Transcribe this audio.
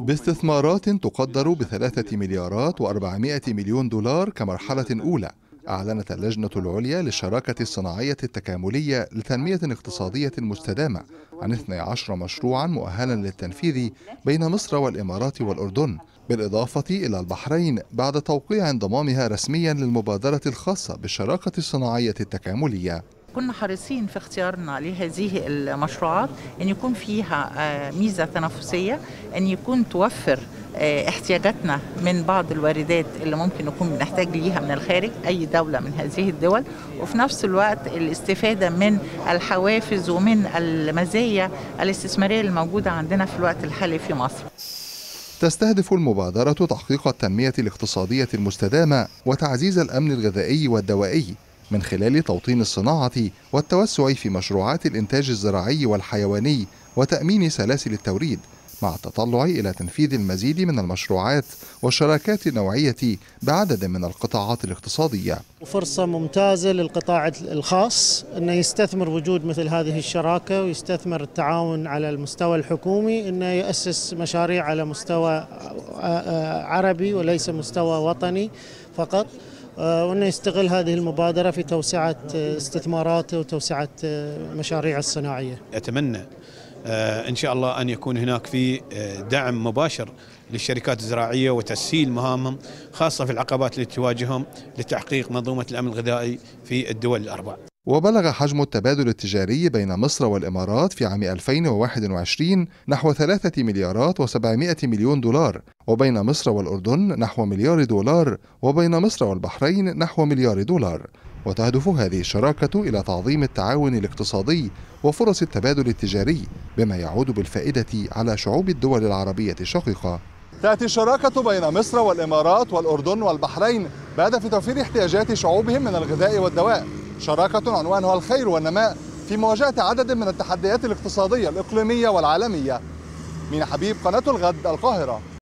باستثمارات تقدر بثلاثة مليارات وأربعمائة مليون دولار كمرحلة أولى. أعلنت اللجنة العليا للشراكة الصناعية التكاملية لتنمية اقتصادية مستدامة عن 12 مشروعا مؤهلا للتنفيذ بين مصر والإمارات والأردن بالإضافة إلى البحرين بعد توقيع انضمامها رسميا للمبادرة الخاصة بالشراكة الصناعية التكاملية. كنا حريصين في اختيارنا لهذه المشروعات أن يكون فيها ميزة تنافسية أن يكون توفر احتياجاتنا من بعض الواردات اللي ممكن نكون بنحتاج ليها من الخارج أي دولة من هذه الدول. وفي نفس الوقت الاستفادة من الحوافز ومن المزايا الاستثمارية الموجودة عندنا في الوقت الحالي في مصر. تستهدف المبادرة تحقيق التنمية الاقتصادية المستدامة وتعزيز الأمن الغذائي والدوائي. من خلال توطين الصناعة والتوسع في مشروعات الإنتاج الزراعي والحيواني وتأمين سلاسل التوريد مع التطلع إلى تنفيذ المزيد من المشروعات والشراكات النوعية بعدد من القطاعات الاقتصادية. فرصة ممتازة للقطاع الخاص أنه يستثمر وجود مثل هذه الشراكة ويستثمر التعاون على المستوى الحكومي أنه يأسس مشاريع على مستوى عربي وليس مستوى وطني فقط. وأنه يستغل هذه المبادرة في توسعة استثماراته وتوسعة مشاريع الصناعية أتمنى إن شاء الله أن يكون هناك في دعم مباشر للشركات الزراعية وتسهيل مهامهم خاصة في العقبات التي تواجههم لتحقيق منظومة الأمن الغذائي في الدول الأربع. وبلغ حجم التبادل التجاري بين مصر والإمارات في عام 2021 نحو 3 مليارات و700 مليون دولار وبين مصر والأردن نحو مليار دولار وبين مصر والبحرين نحو مليار دولار. وتهدف هذه الشراكة إلى تعظيم التعاون الاقتصادي وفرص التبادل التجاري بما يعود بالفائدة على شعوب الدول العربية الشقيقة. تأتي الشراكة بين مصر والإمارات والأردن والبحرين بهدف توفير احتياجات شعوبهم من الغذاء والدواء. شراكة عنوانها الخير والنماء في مواجهة عدد من التحديات الاقتصادية الإقليمية والعالمية. مين حبيب قناة الغد القاهرة.